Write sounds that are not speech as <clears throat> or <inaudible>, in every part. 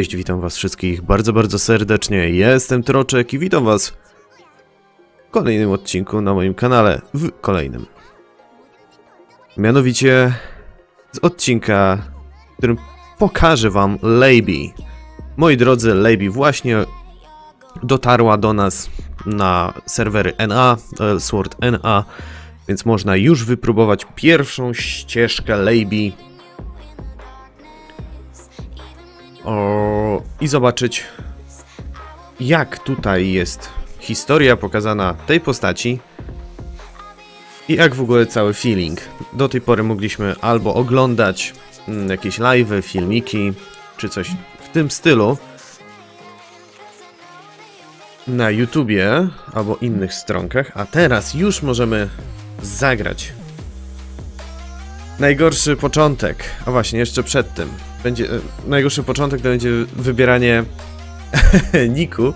Cześć, witam was wszystkich bardzo, bardzo serdecznie. Jestem Troczek i witam was w kolejnym odcinku na moim kanale. W kolejnym. Mianowicie z odcinka, w którym pokażę wam Lady. Moi drodzy, Lady właśnie dotarła do nas na serwery NA, e, Sword NA, więc można już wypróbować pierwszą ścieżkę Lady o, i zobaczyć, jak tutaj jest historia pokazana tej postaci i jak w ogóle cały feeling. Do tej pory mogliśmy albo oglądać mm, jakieś live'y, filmiki, czy coś w tym stylu na YouTubie albo innych stronkach, a teraz już możemy zagrać. Najgorszy początek, a właśnie, jeszcze przed tym. Będzie, e, najgorszy początek to będzie wybieranie <laughs> niku,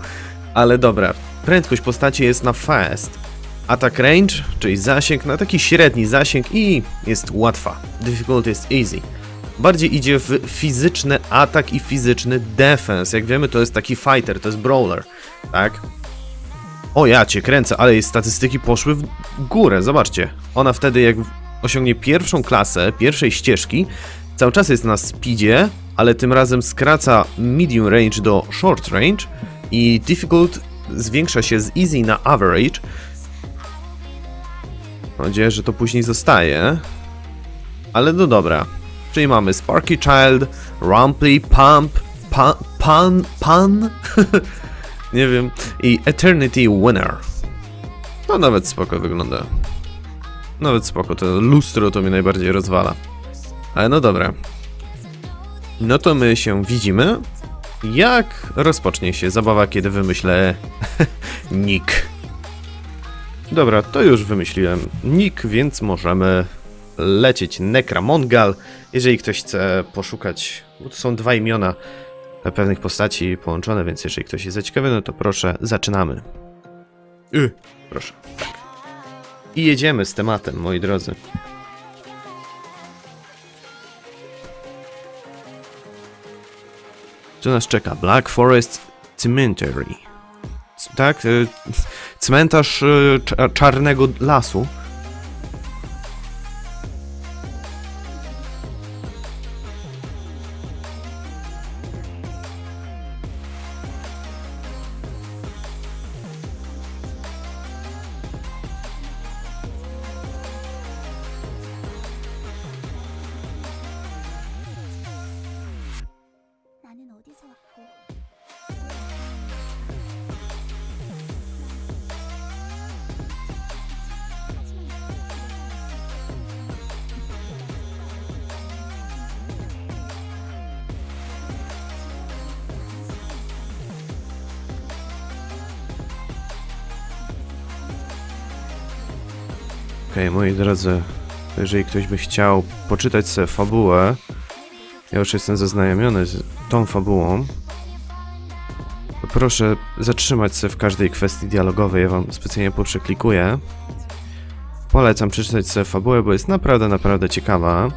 ale dobra. Prędkość postaci jest na fast. Attack range, czyli zasięg na taki średni zasięg i jest łatwa. Difficulty jest easy. Bardziej idzie w fizyczny atak i fizyczny defense. Jak wiemy, to jest taki fighter, to jest brawler, tak? O, ja cię kręcę, ale jej statystyki poszły w górę, zobaczcie. Ona wtedy, jak osiągnie pierwszą klasę, pierwszej ścieżki, cały czas jest na speedzie, ale tym razem skraca medium range do short range i difficult zwiększa się z easy na average. Mam nadzieję, że to później zostaje. Ale no dobra. Czyli mamy Sparky Child, Rumply, Pump, Pan, Pan? <laughs> Nie wiem. I Eternity Winner. No nawet spoko wygląda. Nawet spoko, to lustro to mnie najbardziej rozwala. Ale no dobra. No to my się widzimy. Jak rozpocznie się zabawa, kiedy wymyślę <laughs> nick. Dobra, to już wymyśliłem nick, więc możemy lecieć Necramongal. Jeżeli ktoś chce poszukać, bo to są dwa imiona pewnych postaci połączone, więc jeżeli ktoś jest zaciekawiony, to proszę, zaczynamy. Y, proszę. I jedziemy z tematem, moi drodzy. Co nas czeka? Black Forest Cemetery. Tak? y, Cmentarz y, cza- czarnego lasu. Okej, moi drodzy, jeżeli ktoś by chciał poczytać sobie fabułę, ja już jestem zaznajomiony z tą fabułą, proszę zatrzymać się w każdej kwestii dialogowej, ja wam specjalnie poprzeklikuję. Polecam przeczytać sobie fabułę, bo jest naprawdę, naprawdę ciekawa.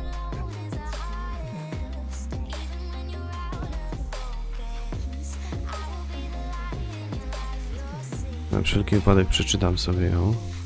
Na wszelki wypadek przeczytam sobie ją.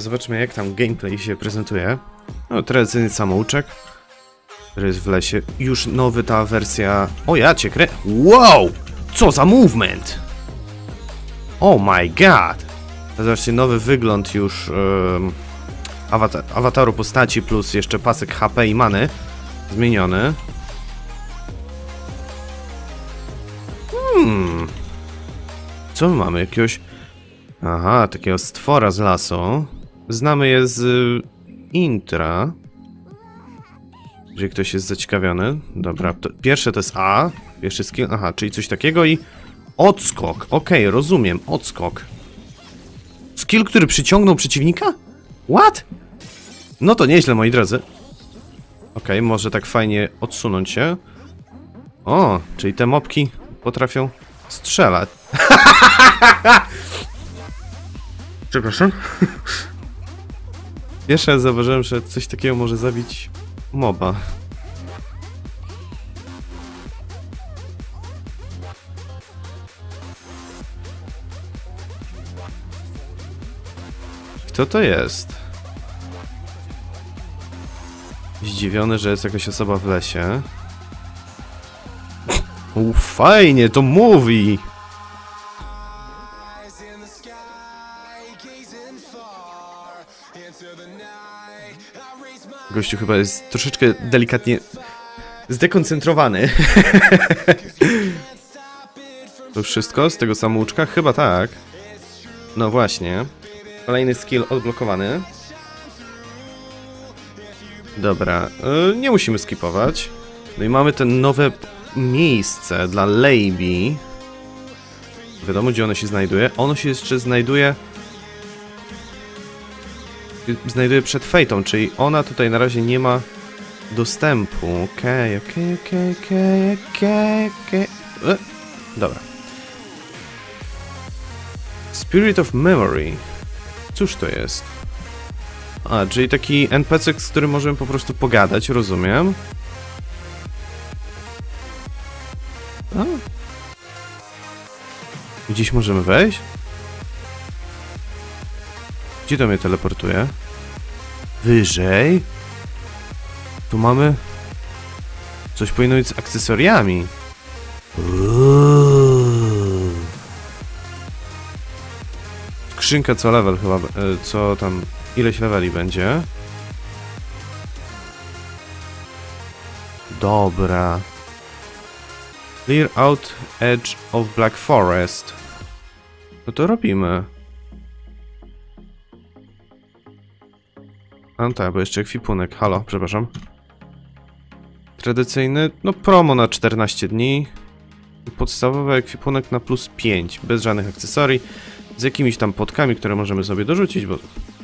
Zobaczmy jak tam gameplay się prezentuje. No, tradycyjny samouczek, który jest w lesie. Już nowy ta wersja... O ja cię krę... Wow! Co za movement! Oh my god! Zobaczcie, nowy wygląd już em, awata awataru postaci plus jeszcze pasek HP i many zmieniony. Hmm. Co my mamy? Jakiegoś... Aha, takiego stwora z lasu. Znamy je z y, intra. Jeżeli ktoś jest zaciekawiony. Dobra, to pierwsze to jest A. Pierwszy skill. Aha, czyli coś takiego i odskok. Okej, rozumiem. Odskok. Skill, który przyciągnął przeciwnika? What? No to nieźle, moi drodzy. Okej, może tak fajnie odsunąć się. O, czyli te mopki potrafią strzelać. <laughs> Przepraszam. Pierwszy raz zauważyłem, że coś takiego może zabić moba. Kto to jest? Zdziwiony, że jest jakaś osoba w lesie. U, fajnie, to mówi! Gościu chyba jest troszeczkę delikatnie zdekoncentrowany. <laughs> to wszystko z tego samouczka? Chyba tak. No właśnie. Kolejny skill odblokowany. Dobra, y, nie musimy skipować. No i mamy te nowe miejsce dla Lady. Wiadomo, gdzie ono się znajduje. Ono się jeszcze znajduje... Znajduje przed Fejtą, czyli ona tutaj na razie nie ma dostępu. Okej, okej, okej, okej, okej, okej. E, Dobra. Spirit of Memory. Cóż to jest? A, czyli taki NPC, z którym możemy po prostu pogadać, rozumiem. A. Gdzieś możemy wejść? Gdzie to mnie teleportuje? Wyżej? Tu mamy... Coś powinno być z akcesoriami. Uuuu. Skrzynka co level chyba, e, co tam, ileś leveli będzie. Dobra. Clear out edge of Black Forest. No to robimy. No tak, bo jeszcze ekwipunek. Halo, przepraszam. Tradycyjny, no promo na 14 dni. Podstawowy ekwipunek na plus 5, bez żadnych akcesorii. Z jakimiś tam potkami, które możemy sobie dorzucić, bo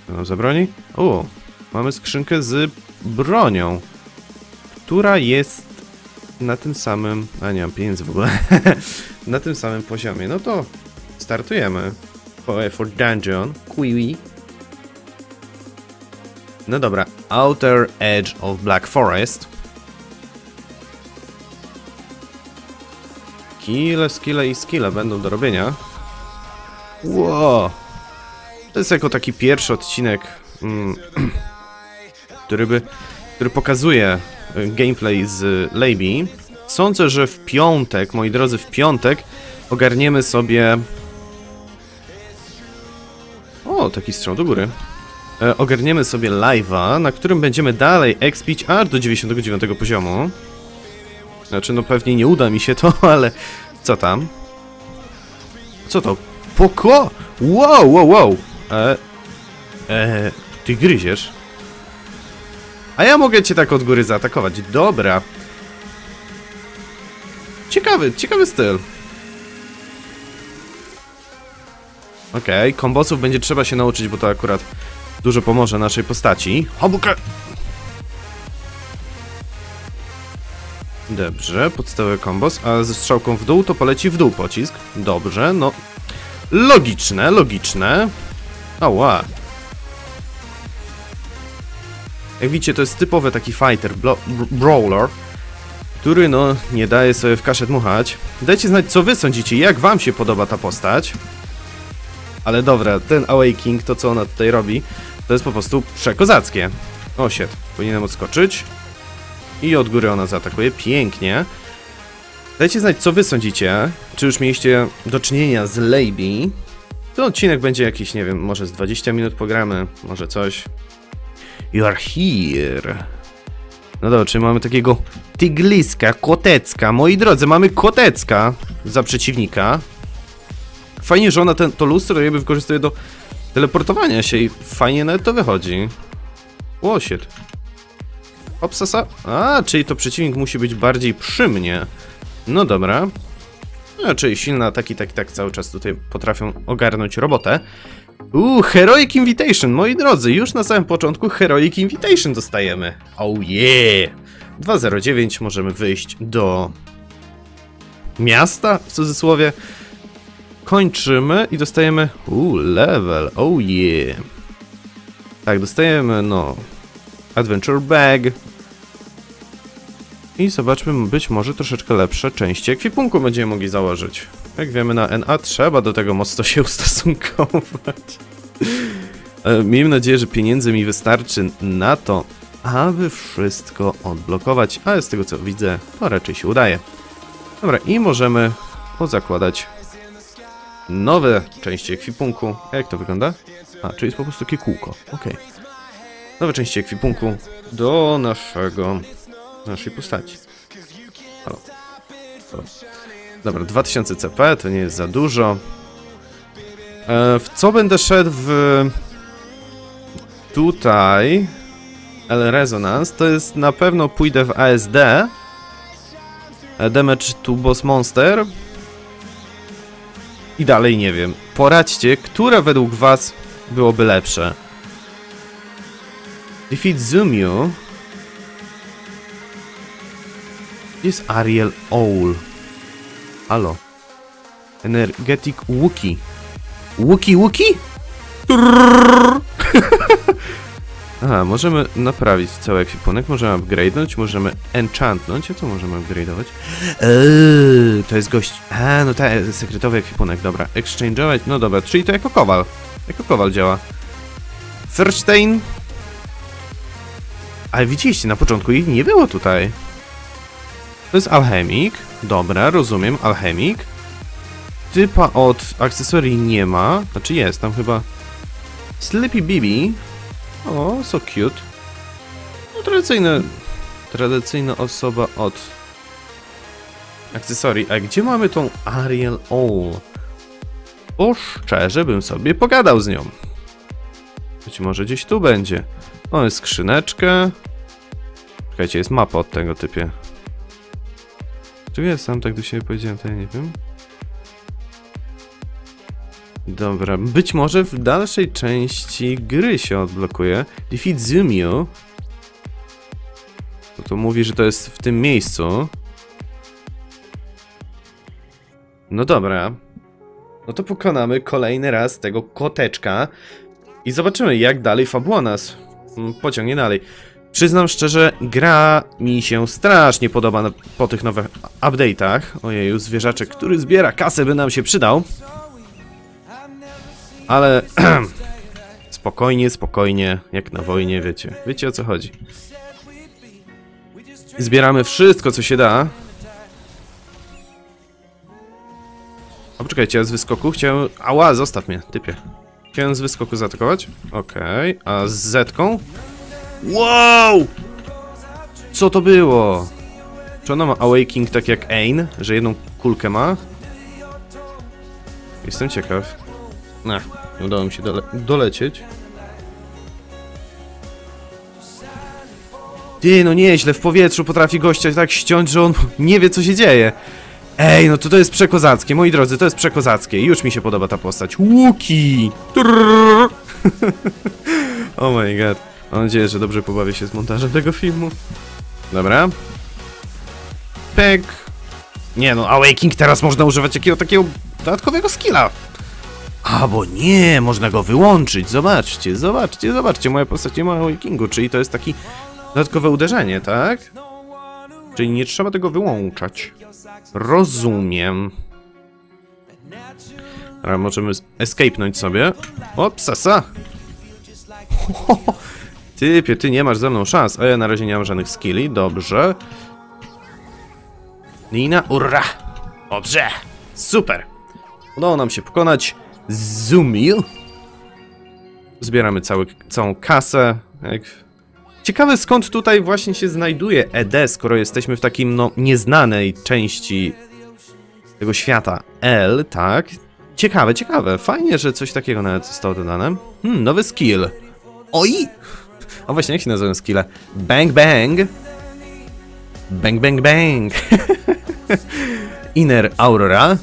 to nam zabroni. O, mamy skrzynkę z bronią, która jest na tym samym... A nie mam pieniędzy w ogóle. <laughs> na tym samym poziomie. No to startujemy. For, Dungeon. Quiwi. No dobra. Outer Edge of Black Forest. Skille, skille i skille będą do robienia. Wow. To jest jako taki pierwszy odcinek, mm, <clears throat> który by, który pokazuje y, gameplay z Laby. Sądzę, że w piątek, moi drodzy, w piątek ogarniemy sobie... O, taki strzał do góry. E, ogarniemy sobie live'a, na którym będziemy dalej expić aż do 99 poziomu. Znaczy, no pewnie nie uda mi się to, <laughs> ale co tam? Co to? Poko! Wow, wow, wow! E, e, ty gryziesz? A ja mogę cię tak od góry zaatakować. Dobra. Ciekawy, ciekawy styl. Okej, okay, kombosów będzie trzeba się nauczyć, bo to akurat dużo pomoże naszej postaci. Habukę! Dobrze, podstawowy kombos, a ze strzałką w dół to poleci w dół pocisk. Dobrze, no... Logiczne, logiczne. Ała. Jak widzicie, to jest typowy taki fighter, brawler, który no nie daje sobie w kaszę dmuchać. Dajcie znać, co wy sądzicie, jak wam się podoba ta postać. Ale dobra, ten Awakening, to co ona tutaj robi, to jest po prostu przekozackie. O, shit, powinienem odskoczyć. I od góry ona zaatakuje, pięknie. Dajcie znać, co wy sądzicie. Czy już mieliście do czynienia z Lady? Ten odcinek będzie jakiś, nie wiem, może z 20 minut pogramy, może coś. You are here. No dobrze, czyli mamy takiego tygliska, kotecka. Moi drodzy, mamy kotecka za przeciwnika. Fajnie, że ona ten, to lustro jakby wykorzystuje do teleportowania się i fajnie nawet to wychodzi. O, shit. Opsasa. A, czyli to przeciwnik musi być bardziej przy mnie. No dobra. No, czyli silne ataki tak tak cały czas tutaj potrafią ogarnąć robotę. Uuu, Heroic Invitation, moi drodzy, już na samym początku Heroic Invitation dostajemy. Oh yeah! 209 możemy wyjść do miasta, w cudzysłowie. Kończymy i dostajemy, uuu, level, oh yeah. Tak, dostajemy, no, Adventure Bag. I zobaczmy, być może troszeczkę lepsze części ekwipunku będziemy mogli założyć. Jak wiemy na NA trzeba do tego mocno się <laughs> ustosunkować. E, Miejmy nadzieję, że pieniędzy mi wystarczy na to, aby wszystko odblokować, ale z tego co widzę, to raczej się udaje. Dobra, i możemy pozakładać nowe części ekwipunku. Jak to wygląda? A, czyli jest po prostu takie kółko. Okej. Nowe części ekwipunku do naszego, naszej postaci. Halo. Halo. Dobra, 2000 CP to nie jest za dużo. E, w co będę szedł w... Tutaj... L Resonance, to jest na pewno pójdę w ASD. E, Damage to Boss Monster. I dalej nie wiem. Poradźcie, które według was byłoby lepsze. Defeat. Gdzie jest Ariel Owl? Halo. Energetic Wookie. Wookie Wookie? <laughs> Aha, możemy naprawić cały ekwipunek, możemy upgrade'nąć, możemy enchantnąć, a co możemy upgrade'ować? Eee, to jest gość... A, no tak, sekretowy ekwipunek, dobra. Exchange'ować, no dobra, czyli to jako kowal. Jako kowal działa. Thurstein. Ale widzieliście, na początku ich nie było tutaj. To jest alchemik. Dobra, rozumiem, alchemik. Typa od akcesorii nie ma. Znaczy jest, tam chyba... Sleepy Bibi. O, so cute. No. Tradycyjna osoba od... Akcesorii. A gdzie mamy tą Ariel Owl? Bo szczerze bym sobie pogadał z nią. Być może gdzieś tu będzie. Jest skrzyneczkę. Czekajcie, jest mapa od tego typie. Czy ja sam tak do siebie powiedziałem, to ja nie wiem. Dobra, być może w dalszej części gry się odblokuje. Defeat Zumio. To to mówi, że to jest w tym miejscu. No dobra. No to pokonamy kolejny raz tego koteczka. I zobaczymy, jak dalej fabuła nas mm, pociągnie dalej. Przyznam szczerze, gra mi się strasznie podoba po tych nowych update'ach. Ojeju, zwierzaczek, który zbiera kasę by nam się przydał. Ale <clears throat> spokojnie, spokojnie, jak na wojnie, wiecie. Wiecie o co chodzi. Zbieramy wszystko, co się da. A poczekajcie, ja z wyskoku chciałem... Ała, zostaw mnie, typie. Chciałem z wyskoku zaatakować. Okej, okay. a z zetką? Wow! Co to było? Czy ona ma Awaking tak jak Ain, że jedną kulkę ma? Jestem ciekaw. Nie udało mi się dole dolecieć. Ty, no nieźle, w powietrzu potrafi gościa tak ściąć, że on nie wie co się dzieje. Ej, no to to jest przekozackie, moi drodzy, to jest przekozackie. Już mi się podoba ta postać. Łuki! <laughs> oh my god. Mam nadzieję, że dobrze pobawię się z montażem tego filmu. Dobra. Pek. Nie no, Awaking teraz można używać jakiego takiego dodatkowego skilla. A, bo nie, można go wyłączyć. Zobaczcie, zobaczcie, zobaczcie, moja postać nie ma Awakingu, czyli to jest taki dodatkowe uderzenie, tak? Czyli nie trzeba tego wyłączać. Rozumiem. Dobra, możemy escape'nąć sobie. Opsasa! <laughs> Typie, ty nie masz ze mną szans, a ja na razie nie mam żadnych skilli, dobrze. Nina, urra! Dobrze! Super! Udało nam się pokonać Zoomil. Zbieramy cały, całą kasę. Ciekawe skąd tutaj właśnie się znajduje ED, skoro jesteśmy w takim no nieznanej części tego świata L, tak? Ciekawe, ciekawe. Fajnie, że coś takiego nawet zostało dodane. Hmm, nowy skill. Oj! O właśnie, jak się nazywają skille? Bang bang! Bang bang bang! <laughs> Inner Aurora.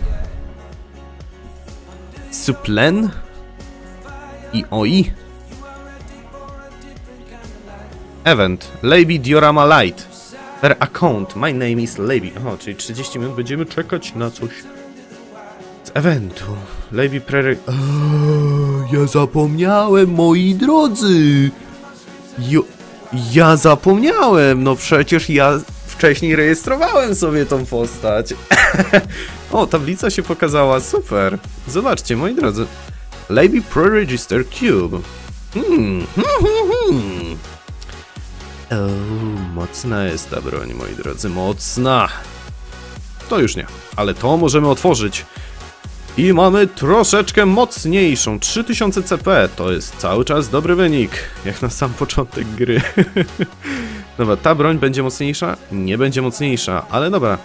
Suplen. I OI. Event. Lady Diorama Light. Per account. My name is Lady. Oho, czyli 30 minut będziemy czekać na coś. Z eventu. Lady Prairie... Ja zapomniałem, moi drodzy. Ja zapomniałem. No przecież ja wcześniej rejestrowałem sobie tą postać. <laughs> o, tablica się pokazała. Super. Zobaczcie, moi drodzy. Lady Pre-Register Cube. Hmm, hmm, hmm, hmm. O, mocna jest ta broń, moi drodzy, mocna. To już nie, ale to możemy otworzyć. I mamy troszeczkę mocniejszą, 3000 CP, to jest cały czas dobry wynik, jak na sam początek gry. <laughs> dobra, ta broń będzie mocniejsza? Nie będzie mocniejsza, ale dobra.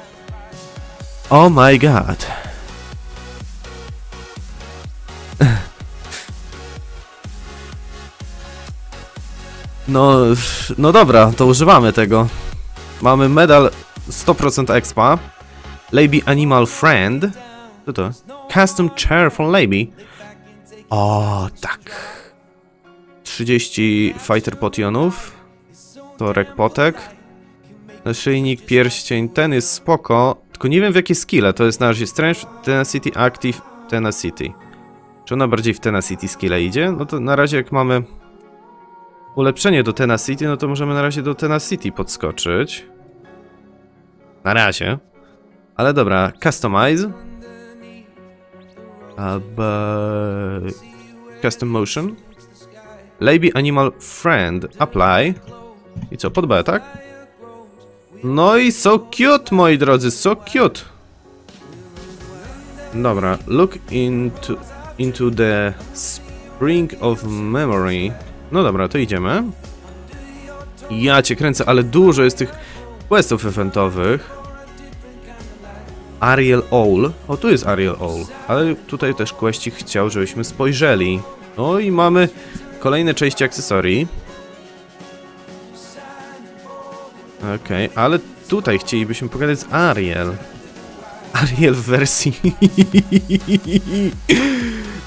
Oh my god. No, no dobra, to używamy tego. Mamy medal 100% expa. Lady Animal Friend. Co to? Custom Chair for Lady. O, tak. 30 Fighter Potionów. Torek Potek. Naszyjnik, pierścień, ten jest spoko. Tylko nie wiem w jakie skille. To jest na razie Strength, Tenacity, Active, Tenacity. Czy ona bardziej w Tenacity skille idzie? No to na razie jak mamy ulepszenie do Tenacity, no to możemy na razie do Tenacity podskoczyć. Na razie. Ale dobra, customize. Custom motion. Lady Animal Friend. Apply. I co, pod B, tak? No i so cute, moi drodzy, so cute. Dobra, look into, into the spring of memory. No dobra, to idziemy. Ja cię kręcę, ale dużo jest tych questów eventowych. Ariel Owl. O, tu jest Ariel Owl. Ale tutaj też questik chciał, żebyśmy spojrzeli. No i mamy kolejne części akcesorii. Okej, okay, ale tutaj chcielibyśmy pogadać z Ariel. Ariel w wersji... <laughs>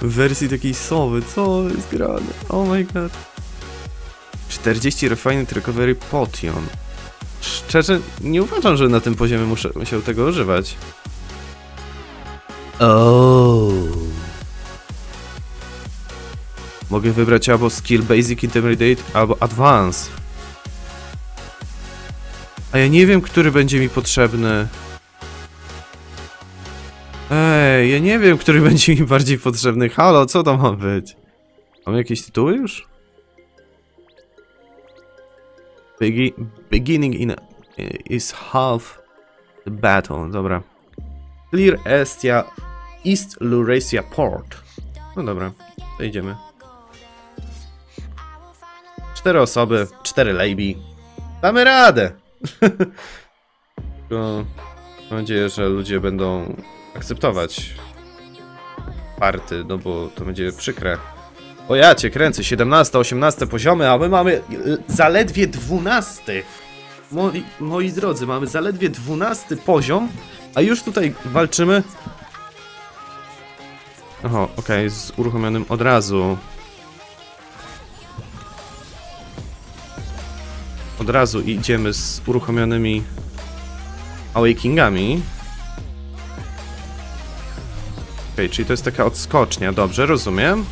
w wersji takiej sowy. Co jest grane? Oh my god. 40 Refined Recovery Potion. Szczerze, nie uważam, że na tym poziomie muszę musiał tego używać. Oh. Mogę wybrać albo Skill Basic Intermediate, albo Advance. A ja nie wiem, który będzie mi potrzebny. Ej, ja nie wiem, który <laughs> będzie mi bardziej potrzebny. Halo, co to ma być? Mam jakieś tytuły już? Begi beginning in is half the battle. Dobra. Clear Estia East Lurasia Port. No dobra, to idziemy. Cztery osoby, cztery lejbi. Damy radę! <laughs> Tylko mam nadzieję, że ludzie będą akceptować party, no bo to będzie przykre. O ja cię kręcę, 17, 18 poziomy, a my mamy y, zaledwie 12. Moi, moi drodzy, mamy zaledwie 12 poziom, a już tutaj walczymy. Oho, okej, okay, z uruchomionym od razu. Od razu idziemy z uruchomionymi Awakingami. Okay, czyli to jest taka odskocznia, dobrze, rozumiem.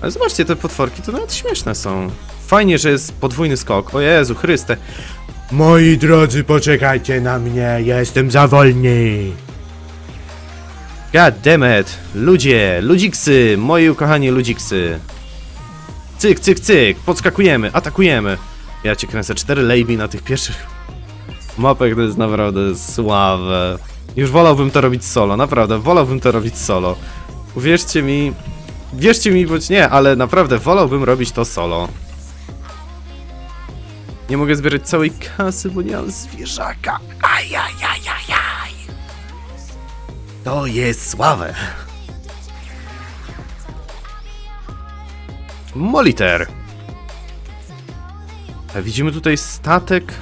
Ale zobaczcie, te potworki to nawet śmieszne są. Fajnie, że jest podwójny skok. O Jezu Chryste. Moi drodzy, poczekajcie na mnie, jestem za wolny. God damn it. Ludzie, ludziksy, moi ukochani ludziksy. Cyk, cyk, cyk, podskakujemy, atakujemy. Ja cię kręcę, cztery lejbi na tych pierwszych mapach, to jest naprawdę słabe. Już wolałbym to robić solo, naprawdę, wolałbym to robić solo. Uwierzcie mi, wierzcie mi bądź nie, ale naprawdę wolałbym robić to solo. Nie mogę zbierać całej kasy, bo nie mam zwierzaka. Ajajajajaj. To jest słabe. Moliter. A widzimy tutaj statek.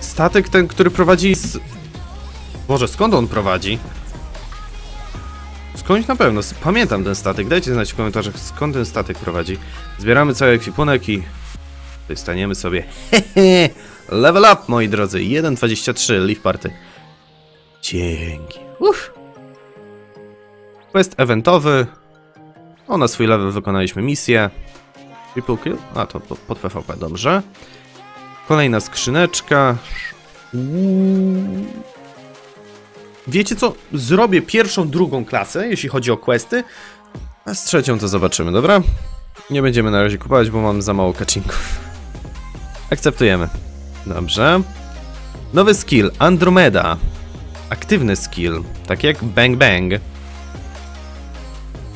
Statek ten, który prowadzi z... Boże, skąd on prowadzi? Skądś na pewno, pamiętam ten statek, dajcie znać w komentarzach skąd ten statek prowadzi. Zbieramy cały ekwipunek i tutaj staniemy sobie. <laughs> Level up moi drodzy, 1.23 Leaf Party. Dzięki. Uff. Quest eventowy. O, na swój level wykonaliśmy misję. Triple kill? A, to po- pod PvP, dobrze. Kolejna skrzyneczka. Wiecie co? Zrobię pierwszą, drugą klasę, jeśli chodzi o questy, a z trzecią to zobaczymy, dobra? Nie będziemy na razie kupować, bo mam za mało kacinków. Akceptujemy. Dobrze. Nowy skill, Andromeda. Aktywny skill, tak jak Bang Bang.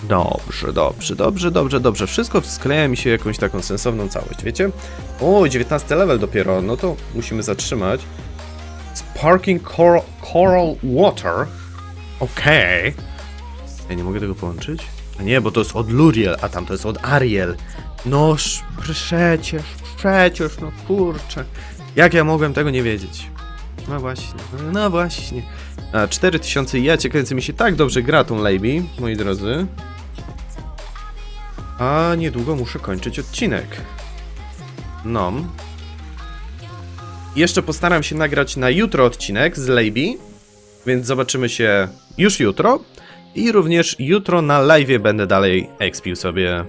Dobrze, dobrze, dobrze, dobrze, dobrze. Wszystko skleja mi się jakąś taką sensowną całość, wiecie? O, 19 level dopiero, no to musimy zatrzymać. Sparking Coral, coral Water. Okej. Ja nie mogę tego połączyć? A nie, bo to jest od Luriel, a tam to jest od Ariel. Noż, przecież, przecież, no kurczę. Jak ja mogłem tego nie wiedzieć? No właśnie, no właśnie. A, 4000 ja kręcę, mi się tak dobrze gra tą Lady, moi drodzy. A niedługo muszę kończyć odcinek. No. Jeszcze postaram się nagrać na jutro odcinek z Lady, więc zobaczymy się już jutro. I również jutro na live będę dalej expił sobie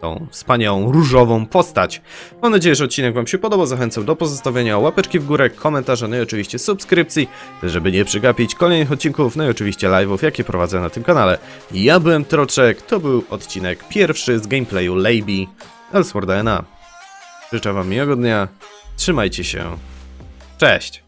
tą wspaniałą różową postać. Mam nadzieję, że odcinek Wam się podobał. Zachęcam do pozostawienia łapeczki w górę, komentarza, no i oczywiście subskrypcji, żeby nie przegapić kolejnych odcinków, no i oczywiście live'ów, jakie prowadzę na tym kanale. Ja byłem Troczek, to był odcinek pierwszy z gameplayu Lady Elsworda NA. Życzę Wam miłego dnia, trzymajcie się, cześć!